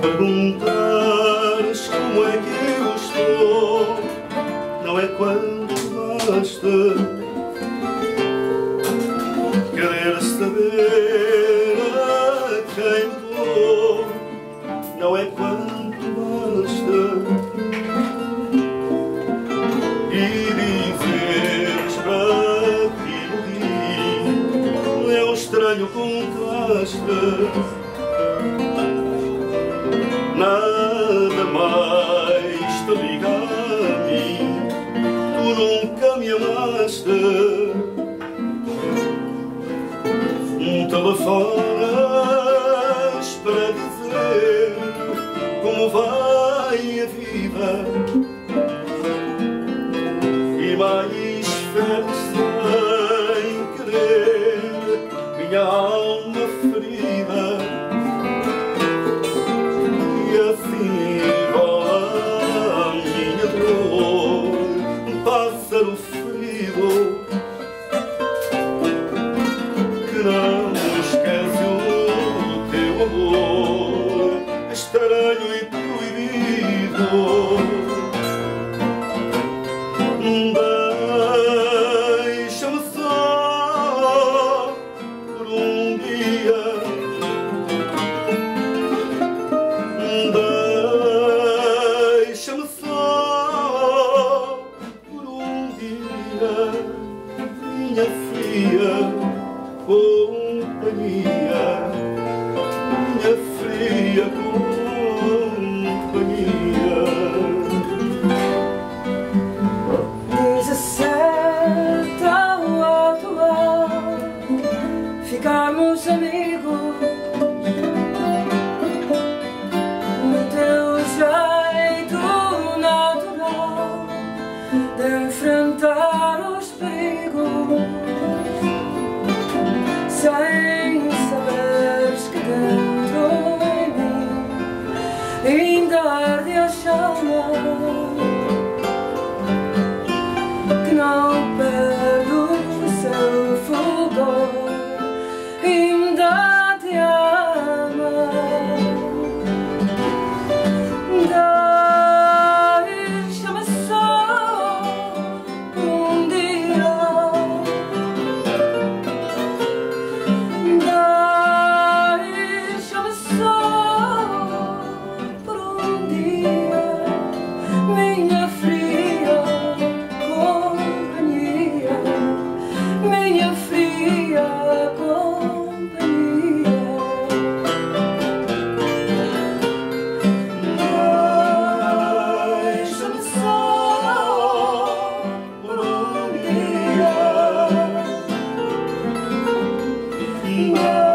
Perguntares como é que eu estou. Não é quando basta Querer saber a quem vou. Não é quando basta E dizeres para ti iludir É um estranho contraste telefonas para dizer como vai a vida. E mais fé sem querer minha alma fria the su amor. you.